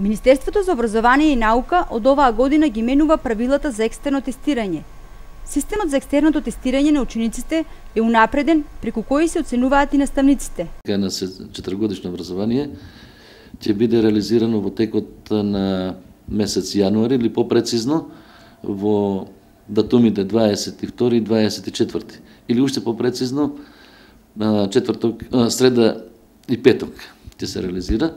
Министерството за образование и наука од оваа година ги менува правилата за екстерно тестирање. Системот за екстерното тестирање на учениците е унапреден, преку кој се оценуваат и наставниците. Така на четиргодишно образование ќе биде реализирано во текот на месец јануари или попрецизно во датумите 22 и 24 или уште попрецизно четврток, среда и петок ќе се реализира.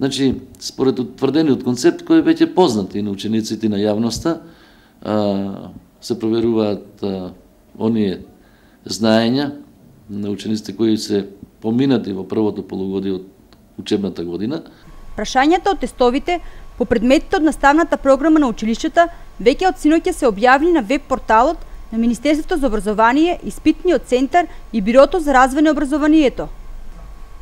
Значи, според утврдениот концепт кој веќе познат и на учениците и на јавноста, се проверуваат оние знаења на учениците кои се поминати во првото полугодие од учебната година. Прашањата од тестовите по предметите од наставната програма на училиштата веќе од синоќа се објавени на веб порталот на Министерството за образование, Испитниот центар и Бирото за развој на образованието.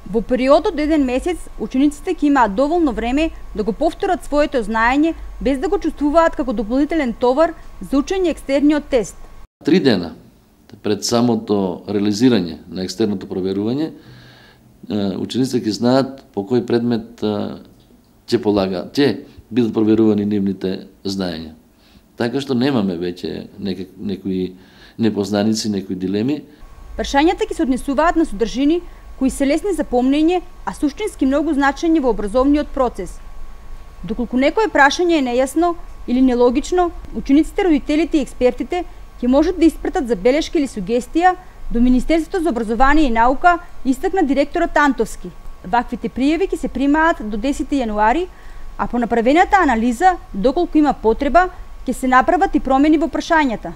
Во периодот од еден месец, учениците ќе имаат доволно време да го повторат своето знаење без да го чувствуваат како дополнителен товар за учење екстерниот тест. Три дена пред самото реализирање на екстерното проверување, учениците ќе знаат по кој предмет ќе полагаат, ќе бидат проверувани нивните знаења. Така што немаме веќе некои непознаници, некои дилеми. Прашањата ќе се однесуваат на содржини кои се лесни за помнење, а суштински многу значење во образовниот процес. Доколку некое прашање е нејасно или нелогично, учениците, родителите и експертите ќе можат да испратат забелешки или сугестија до Министерството за образование и наука, истакна директорот Антовски. Ваквите пријави ќе се примаат до 10 јануари, а по направената анализа, доколку има потреба, ќе се направат и промени во прашањата.